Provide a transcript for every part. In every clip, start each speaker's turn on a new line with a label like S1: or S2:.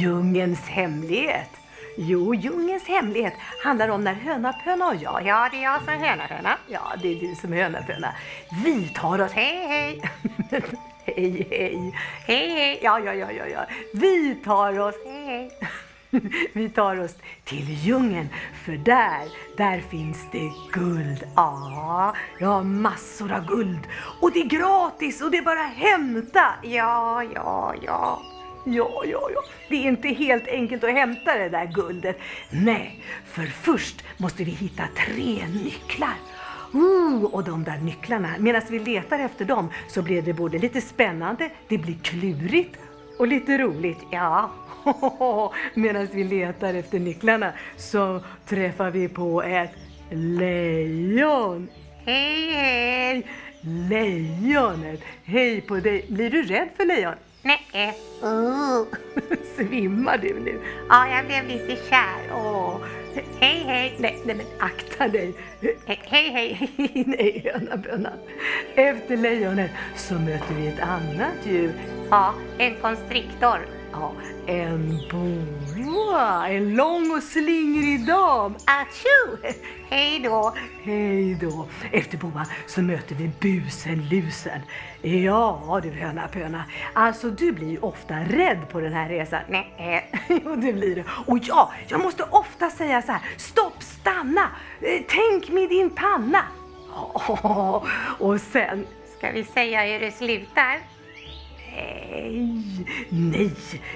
S1: Djungelns hemlighet. Jo, djungelns hemlighet handlar om när Hönapöna och jag, ja det är jag som är hönapöna, ja det är du som är Hönapöna. Vi tar oss, hej hej, hej hej, hej hej, ja ja ja ja ja, vi tar oss, hej hej. Vi tar oss till djungeln för där, där finns det guld. Ja, ja massor av guld. Och det är gratis och det är bara att hämta. Ja, ja, ja. Ja, ja, ja. Det är inte helt enkelt att hämta det där guldet. Nej, för först måste vi hitta tre nycklar. Ooh, och de där nycklarna, medan vi letar efter dem så blir det både lite spännande, det blir klurigt och lite roligt. Ja, medan vi letar efter nycklarna så träffar vi på ett lejon. Hej, hej! Lejonet, hej på dig. Blir du rädd för lejon? Nej. Oh. Svimmar du nu? Ja, jag blev lite kär. Åh. Hej, hej. Nej, nej, men akta dig. Hej, hej, hej. Nej, höna böna. Efter lejonet så möter vi ett annat djur. Ja, en konstriktor. Ja, en boa, en lång och slingrig dam. Atjo! Hej då! Hej då! Efter boa så möter vi busen lusen. Ja du höna pöna, alltså du blir ju ofta rädd på den här resan. Nej, jo det blir det. Och ja, jag måste ofta säga så här, stopp, stanna, eh, tänk med din panna. Och sen, ska vi säga hur det slutar? Nej, nej,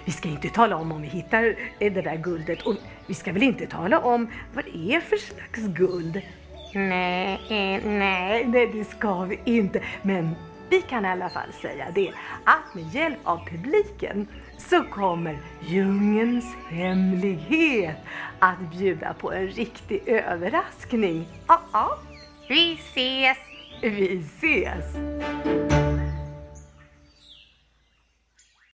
S1: vi ska inte tala om om vi hittar det där guldet och vi ska väl inte tala om vad det är för slags guld. Nej, nej, nej det ska vi inte. Men vi kan i alla fall säga det att med hjälp av publiken så kommer djungelns hemlighet att bjuda på en riktig överraskning. Ja, ja. Vi ses! Vi ses!